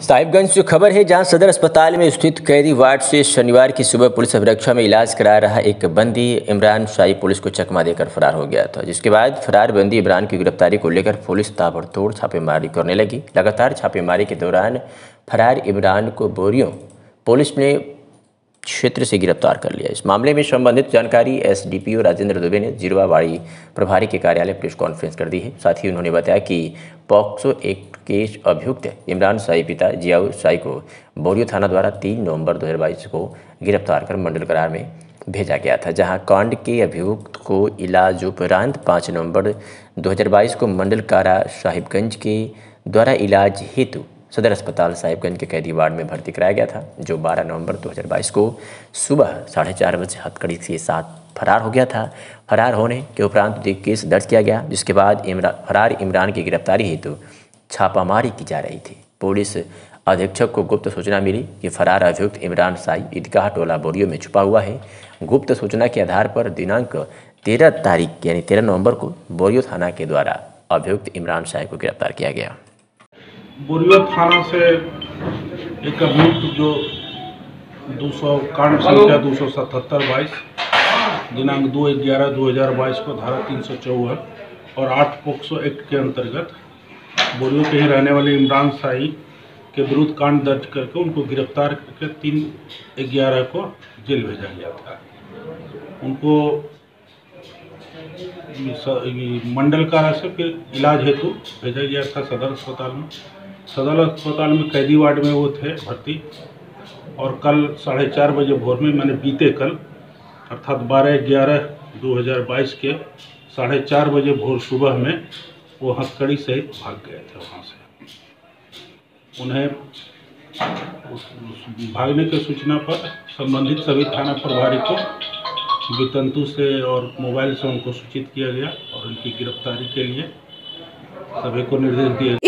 साहिबगंज से खबर है, जहाँ सदर अस्पताल में स्थित कैदी वार्ड से शनिवार की सुबह पुलिस अभिरक्षा में इलाज करा रहा एक बंदी। इमरान शाही पुलिस को चकमा देकर फरार हो गया था, जिसके बाद फरार बंदी इमरान की गिरफ्तारी को लेकर पुलिस ताबड़तोड़ छापेमारी करने लगी। लगातार छापेमारी के दौरान फरार इमरान को बोरियों, पुलिस ने क्षेत्र से गिरफ़्तार कर लिया। इस मामले में संबंधित जानकारी एसडीपीओ राजेंद्र दुबे ने जिरवावाड़ी प्रभारी के कार्यालय प्रेस कॉन्फ्रेंस कर दी है। साथ ही उन्होंने बताया कि पॉक्सो एक्ट के अभियुक्त इमरान शाही पिता जियाउ शाही को बोरियो थाना द्वारा तीन नवंबर 2022 को गिरफ़्तार कर मंडल करार में भेजा गया था, जहाँ कांड के अभियुक्त को इलाज उपरांत पाँच नवंबर 2022 को मंडल कारा साहिबगंज के द्वारा इलाज हेतु सदर अस्पताल साहिबगंज के कैदी वार्ड में भर्ती कराया गया था, जो 12 नवंबर 2022 को सुबह साढ़े चार बजे हथकड़ी के साथ फरार हो गया था। फरार होने के उपरांत केस दर्ज किया गया, जिसके बाद इमरा, फरार इमरान की गिरफ्तारी हेतु तो छापामारी की जा रही थी। पुलिस अधीक्षक को गुप्त सूचना मिली कि फरार अभियुक्त इमरान साई ईदगाह टोला बोरियो में छुपा हुआ है। गुप्त सूचना के आधार पर दिनांक तेरह तारीख, यानी तेरह नवंबर को बोरियो थाना के द्वारा अभियुक्त इमरान शाही को गिरफ़्तार किया गया। बोरियो थाना से एक अभियुक्त जो 200 कांड संख्या दो सौ सतहत्तर बाईस दिनांक दो ग्यारह दो हज़ार बाईस को धारा तीन सौ चौवन और आठ पोक्सो एक्ट के अंतर्गत बोरियो के ही रहने वाले इमरान शाही के विरुद्ध कांड दर्ज करके उनको गिरफ़्तार करके तीन ग्यारह को जेल भेजा गया था। उनको मंडल कारा से फिर इलाज हेतु भेजा गया था सदर अस्पताल में। सदर अस्पताल में कैदी वार्ड में वो थे भर्ती। और कल साढ़े चार बजे भोर में मैंने बीते कल, अर्थात बारह ग्यारह दो हज़ार बाईस के साढ़े चार बजे भोर सुबह में वो हथकड़ी सहित भाग गए थे वहाँ से। उन्हें भागने के सूचना पर, संबंधित सभी थाना प्रभारी को वितंतु से और मोबाइल से उनको सूचित किया गया और उनकी गिरफ्तारी के लिए सभी को निर्देश दिए